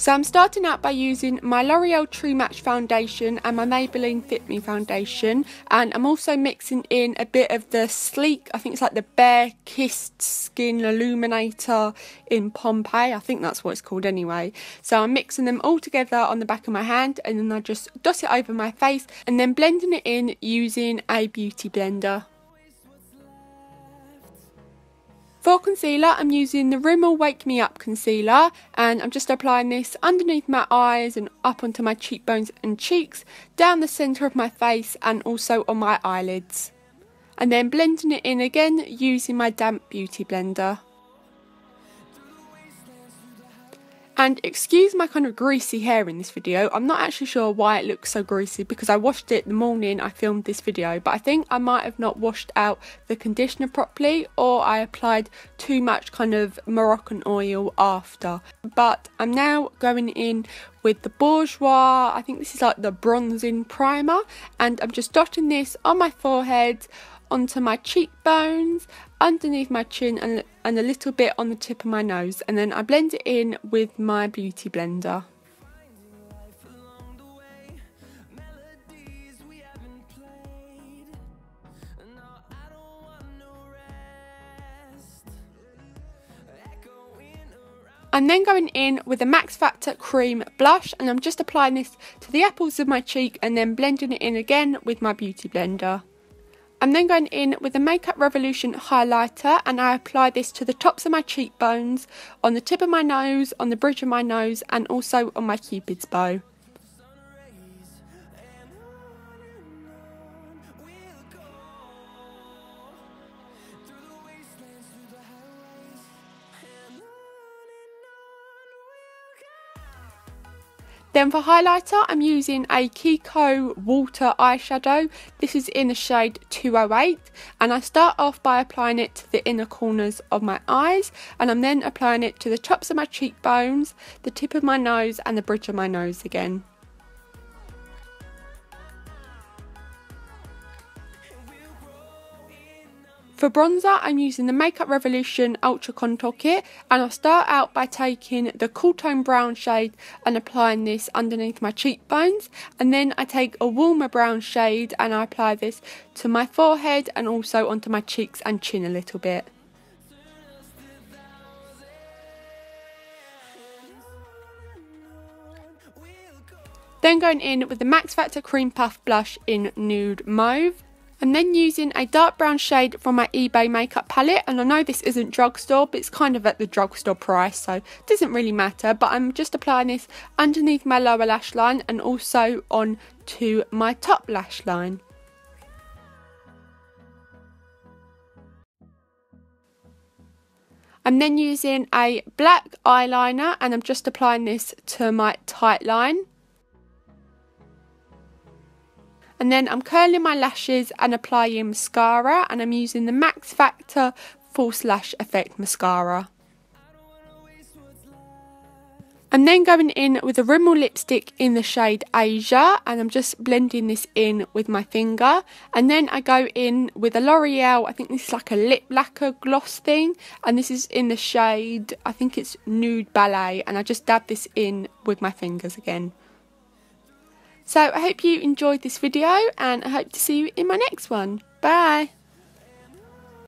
So I'm starting out by using my L'Oreal True Match foundation and my Maybelline Fit Me foundation and I'm also mixing in a bit of the Sleek, I think it's like the Bare Kissed Skin Illuminator in Pompeii, I think that's what it's called anyway. So I'm mixing them all together on the back of my hand and then I just dot it over my face and then blending it in using a beauty blender. For concealer, I'm using the Rimmel Wake Me Up concealer and I'm just applying this underneath my eyes and up onto my cheekbones and cheeks, down the centre of my face and also on my eyelids. And then blending it in again using my damp beauty blender. And excuse my kind of greasy hair in this video, I'm not actually sure why it looks so greasy because I washed it the morning I filmed this video but I think I might have not washed out the conditioner properly or I applied too much kind of Moroccan oil after. But I'm now going in with the Bourjois, I think this is like the bronzing primer and I'm just dotting this on my forehead, onto my cheekbones, underneath my chin and, and a little bit on the tip of my nose and then I blend it in with my beauty blender. I'm then going in with a Max Factor Cream Blush and I'm just applying this to the apples of my cheek and then blending it in again with my beauty blender. I'm then going in with the Makeup Revolution highlighter and I apply this to the tops of my cheekbones, on the tip of my nose, on the bridge of my nose and also on my cupid's bow. Then for highlighter, I'm using a Kiko Water eyeshadow. This is in the shade 208 and I start off by applying it to the inner corners of my eyes and I'm then applying it to the tops of my cheekbones, the tip of my nose and the bridge of my nose again. For bronzer, I'm using the Makeup Revolution Ultra Contour Kit and I'll start out by taking the Cool Tone Brown shade and applying this underneath my cheekbones and then I take a warmer brown shade and I apply this to my forehead and also onto my cheeks and chin a little bit. Then going in with the Max Factor Cream Puff Blush in Nude Mauve. I'm then using a dark brown shade from my eBay makeup palette and I know this isn't drugstore but it's kind of at the drugstore price so it doesn't really matter but I'm just applying this underneath my lower lash line and also on to my top lash line. I'm then using a black eyeliner and I'm just applying this to my tight line. And then I'm curling my lashes and applying mascara and I'm using the Max Factor False Lash Effect Mascara. I'm then going in with a Rimmel lipstick in the shade Asia and I'm just blending this in with my finger and then I go in with a L'Oreal, I think this is like a lip lacquer gloss thing and this is in the shade, I think it's Nude Ballet and I just dab this in with my fingers again. So I hope you enjoyed this video and I hope to see you in my next one. Bye!